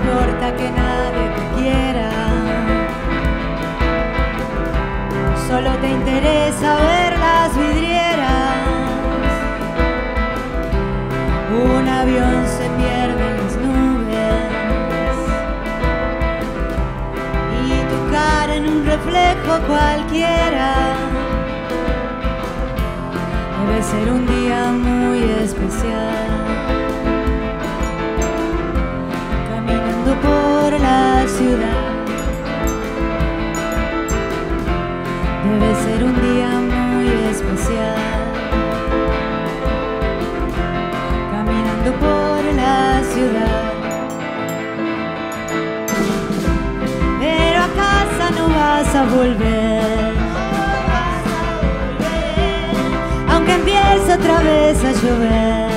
importa que nadie te quiera. Solo te interesa ver las vidrieras. Un avión se pierde en las nubes. Y tu cara en un reflejo cualquiera. Debe ser un día muy especial. Por la ciudad. Pero a casa no vas a volver. Aunque empiece otra vez a llover.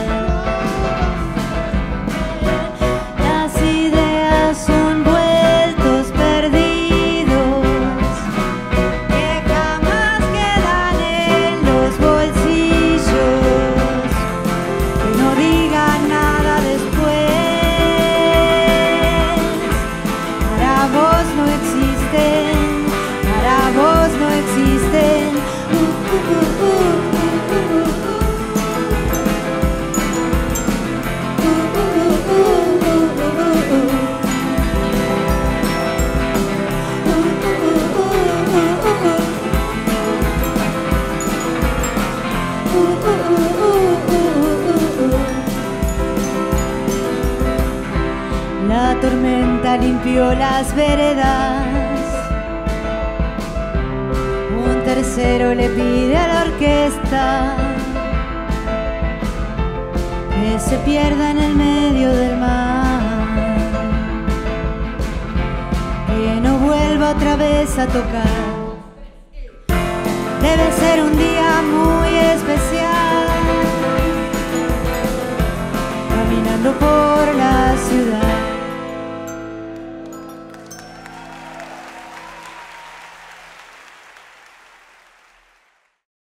Limpió las veredas. Un tercero le pide a la orquesta que se pierda en el medio del mar. Que no vuelva otra vez a tocar. Debe ser un día muy especial. Caminando por